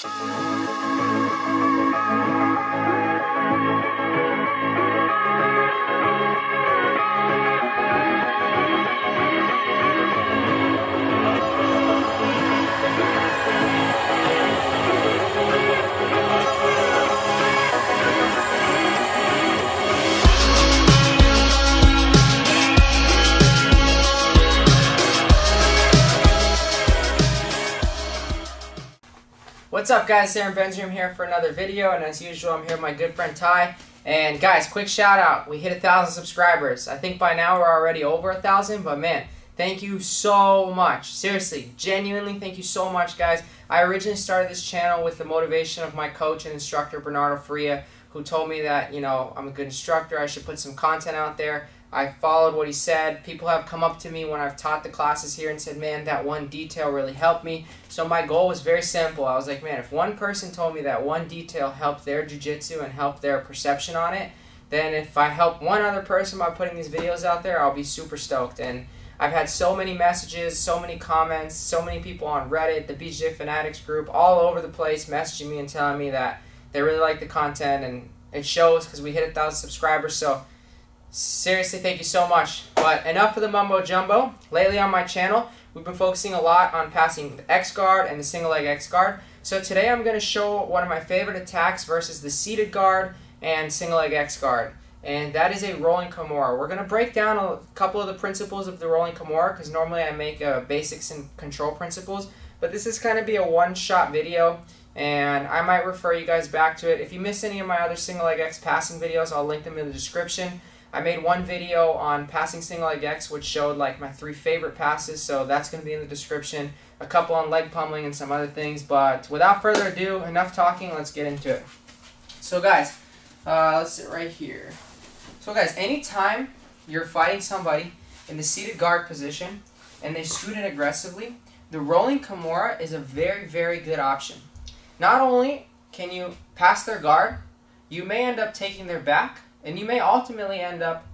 Thank you. What's up guys, Aaron Benzrihem here for another video and as usual I'm here with my good friend Ty and guys quick shout out, we hit a thousand subscribers. I think by now we're already over a thousand but man thank you so much. Seriously, genuinely thank you so much guys. I originally started this channel with the motivation of my coach and instructor Bernardo Faria who told me that you know I'm a good instructor, I should put some content out there I followed what he said. People have come up to me when I've taught the classes here and said, man, that one detail really helped me. So my goal was very simple. I was like, man, if one person told me that one detail helped their jiu-jitsu and helped their perception on it, then if I help one other person by putting these videos out there, I'll be super stoked. And I've had so many messages, so many comments, so many people on Reddit, the BJJ Fanatics group, all over the place messaging me and telling me that they really like the content and it shows because we hit a thousand subscribers. So Seriously, thank you so much. But enough for the mumbo jumbo. Lately on my channel, we've been focusing a lot on passing the X guard and the single leg X guard. So today I'm going to show one of my favorite attacks versus the seated guard and single leg X guard. And that is a rolling Kimura. We're going to break down a couple of the principles of the rolling Kimura because normally I make uh, basics and control principles. But this is going to be a one-shot video and I might refer you guys back to it. If you miss any of my other single leg X passing videos, I'll link them in the description. I made one video on passing single leg X which showed like my three favorite passes, so that's going to be in the description. A couple on leg pummeling and some other things, but without further ado, enough talking, let's get into it. So guys, uh, let's sit right here. So guys, anytime you're fighting somebody in the seated guard position and they scoot in aggressively, the rolling Kimura is a very, very good option. Not only can you pass their guard, you may end up taking their back, and you may ultimately end up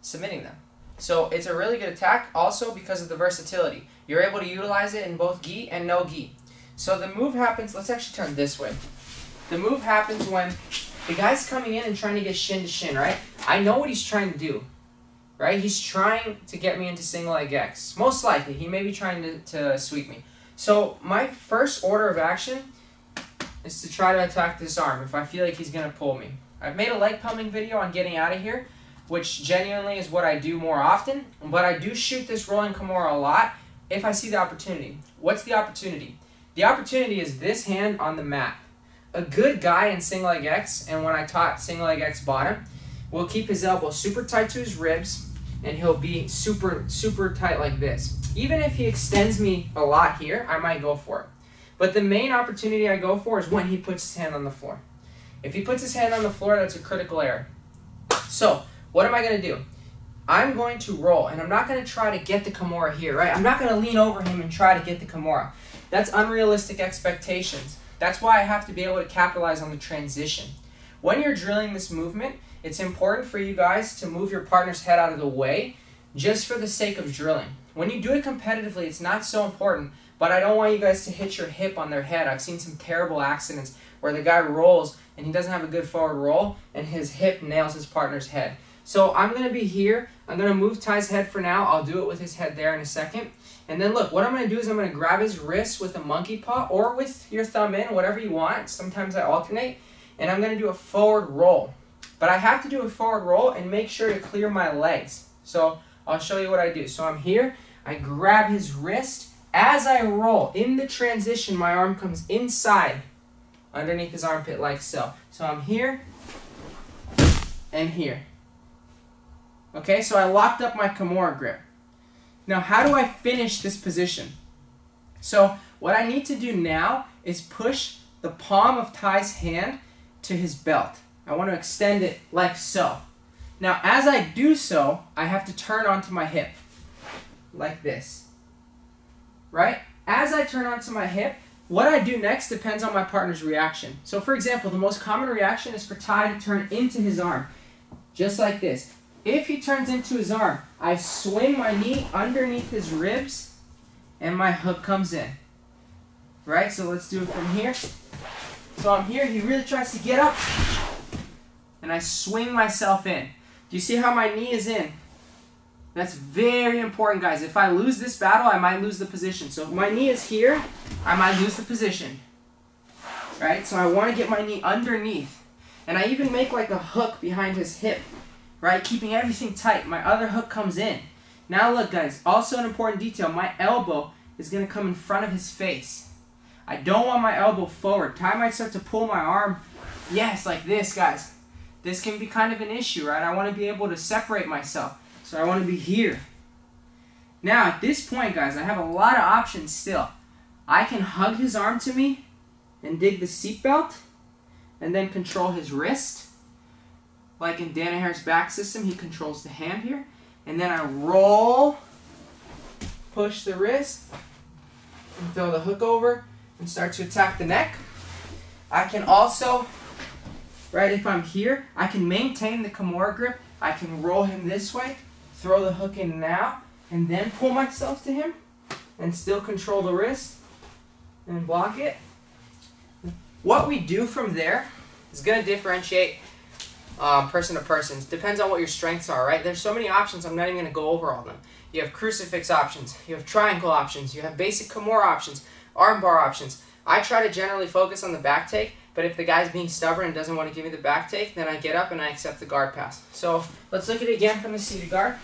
submitting them. So it's a really good attack also because of the versatility. You're able to utilize it in both gi and no gi. So the move happens, let's actually turn this way. The move happens when the guy's coming in and trying to get shin to shin, right? I know what he's trying to do, right? He's trying to get me into single leg X. Most likely, he may be trying to, to sweep me. So my first order of action is to try to attack this arm if I feel like he's going to pull me. I've made a leg pummeling video on getting out of here, which genuinely is what I do more often, but I do shoot this rolling Kimura a lot if I see the opportunity. What's the opportunity? The opportunity is this hand on the mat. A good guy in single leg X, and when I taught single leg X bottom, will keep his elbow super tight to his ribs, and he'll be super, super tight like this. Even if he extends me a lot here, I might go for it. But the main opportunity I go for is when he puts his hand on the floor. If he puts his hand on the floor, that's a critical error. So, what am I going to do? I'm going to roll, and I'm not going to try to get the Kimura here, right? I'm not going to lean over him and try to get the Kimura. That's unrealistic expectations. That's why I have to be able to capitalize on the transition. When you're drilling this movement, it's important for you guys to move your partner's head out of the way just for the sake of drilling. When you do it competitively, it's not so important, but I don't want you guys to hit your hip on their head. I've seen some terrible accidents where the guy rolls and he doesn't have a good forward roll and his hip nails his partner's head. So I'm going to be here. I'm going to move Ty's head for now. I'll do it with his head there in a second. And then look, what I'm going to do is I'm going to grab his wrist with a monkey paw or with your thumb in, whatever you want. Sometimes I alternate. And I'm going to do a forward roll. But I have to do a forward roll and make sure to clear my legs. So I'll show you what I do. So I'm here. I grab his wrist. As I roll, in the transition, my arm comes inside underneath his armpit like so. So I'm here and here. Okay, so I locked up my Kimura grip. Now, how do I finish this position? So what I need to do now is push the palm of Ty's hand to his belt. I want to extend it like so. Now, as I do so, I have to turn onto my hip, like this. Right? As I turn onto my hip, what I do next depends on my partner's reaction. So for example, the most common reaction is for Ty to turn into his arm, just like this. If he turns into his arm, I swing my knee underneath his ribs and my hook comes in. Right, so let's do it from here. So I'm here, he really tries to get up, and I swing myself in. Do you see how my knee is in? That's very important, guys. If I lose this battle, I might lose the position. So if my knee is here, I might lose the position. Right? So I want to get my knee underneath. And I even make like a hook behind his hip. Right? Keeping everything tight. My other hook comes in. Now look, guys. Also an important detail. My elbow is going to come in front of his face. I don't want my elbow forward. Ty might start to pull my arm. Yes, like this, guys. This can be kind of an issue, right? I want to be able to separate myself. So I want to be here. Now, at this point, guys, I have a lot of options still. I can hug his arm to me and dig the seatbelt and then control his wrist. Like in Danaher's back system, he controls the hand here. And then I roll, push the wrist, and throw the hook over and start to attack the neck. I can also, right, if I'm here, I can maintain the Kimura grip. I can roll him this way throw the hook in now, and then pull myself to him, and still control the wrist, and block it. What we do from there is going to differentiate um, person to person. It depends on what your strengths are, right? There's so many options, I'm not even going to go over all of them. You have crucifix options, you have triangle options, you have basic Kimura options, armbar options. I try to generally focus on the back take, but if the guy's being stubborn and doesn't want to give me the back take, then I get up and I accept the guard pass. So let's look at it again from the seated guard.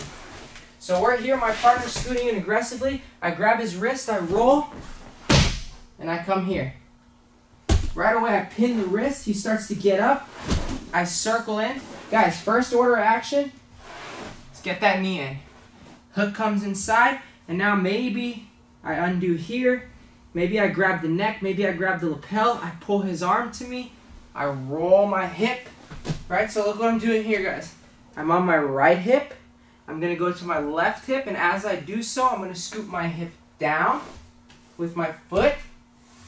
So we're here, my partner's scooting in aggressively. I grab his wrist, I roll, and I come here. Right away, I pin the wrist. He starts to get up. I circle in. Guys, first order of action. Let's get that knee in. Hook comes inside, and now maybe I undo here. Maybe I grab the neck, maybe I grab the lapel, I pull his arm to me, I roll my hip, right? So look what I'm doing here, guys. I'm on my right hip, I'm gonna go to my left hip, and as I do so, I'm gonna scoop my hip down with my foot.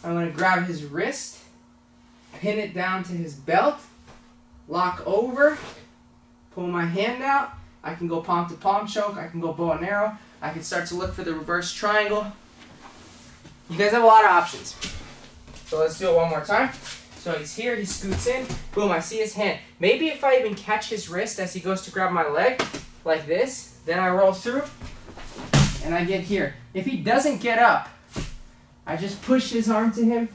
I'm gonna grab his wrist, pin it down to his belt, lock over, pull my hand out. I can go palm to palm choke, I can go bow and arrow, I can start to look for the reverse triangle. You guys have a lot of options. So let's do it one more time. So he's here, he scoots in, boom, I see his hand. Maybe if I even catch his wrist as he goes to grab my leg, like this, then I roll through, and I get here. If he doesn't get up, I just push his arm to him,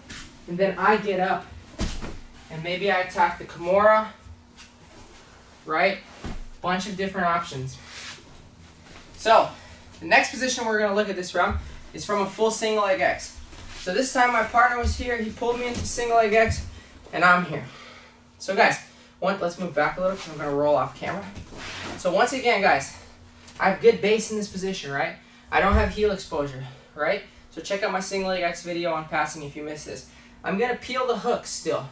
and then I get up, and maybe I attack the Kimura, right? Bunch of different options. So, the next position we're going to look at this from is from a full single leg X. So this time my partner was here, he pulled me into single leg X, and I'm here. So guys, one, let's move back a little because I'm going to roll off camera. So once again, guys, I have good base in this position, right? I don't have heel exposure, right? So check out my single leg X video on passing if you missed this. I'm going to peel the hook still,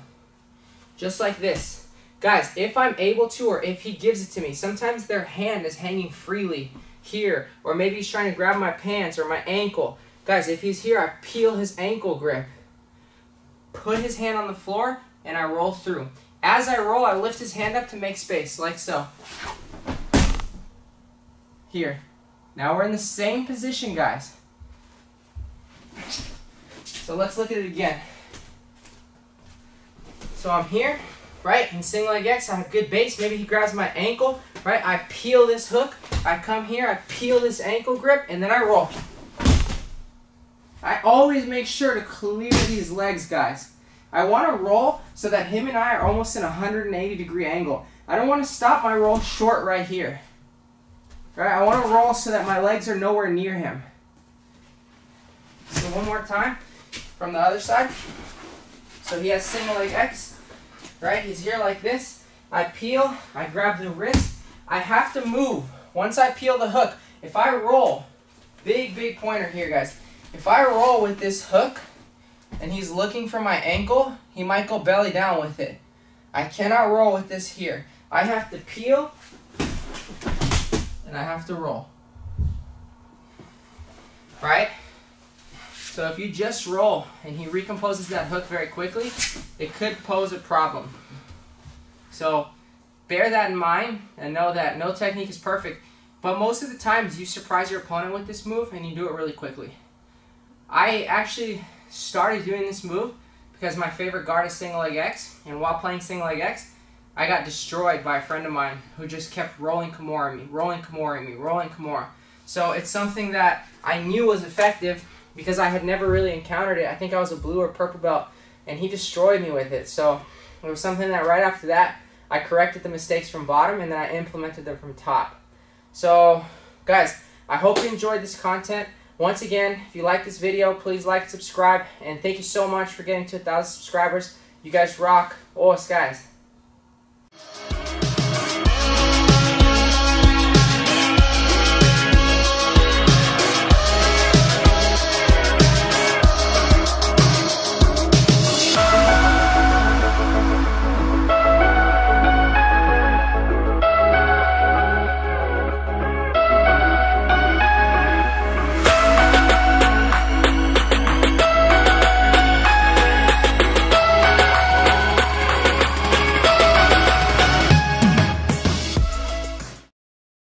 just like this. Guys, if I'm able to or if he gives it to me, sometimes their hand is hanging freely here, or maybe he's trying to grab my pants or my ankle. Guys, if he's here, I peel his ankle grip, put his hand on the floor, and I roll through. As I roll, I lift his hand up to make space, like so. Here. Now we're in the same position, guys. So let's look at it again. So I'm here, right? In single leg X, I have good base. Maybe he grabs my ankle, right? I peel this hook. I come here, I peel this ankle grip, and then I roll. I always make sure to clear these legs, guys. I want to roll so that him and I are almost in a 180 degree angle. I don't want to stop my roll short right here. Right? I want to roll so that my legs are nowhere near him. So one more time from the other side. So he has single leg X, right? He's here like this. I peel, I grab the wrist. I have to move. Once I peel the hook, if I roll, big, big pointer here, guys. If I roll with this hook and he's looking for my ankle, he might go belly down with it. I cannot roll with this here. I have to peel and I have to roll. Right? So if you just roll and he recomposes that hook very quickly, it could pose a problem. So bear that in mind and know that no technique is perfect. But most of the times you surprise your opponent with this move and you do it really quickly. I actually started doing this move because my favorite guard is single leg X, and while playing single leg X, I got destroyed by a friend of mine who just kept rolling Kimura me, rolling Kimura me, rolling Kimura. So it's something that I knew was effective because I had never really encountered it. I think I was a blue or purple belt, and he destroyed me with it. So it was something that right after that, I corrected the mistakes from bottom, and then I implemented them from top. So, guys, I hope you enjoyed this content. Once again, if you like this video, please like and subscribe. And thank you so much for getting to 1,000 subscribers. You guys rock. Oh, guys.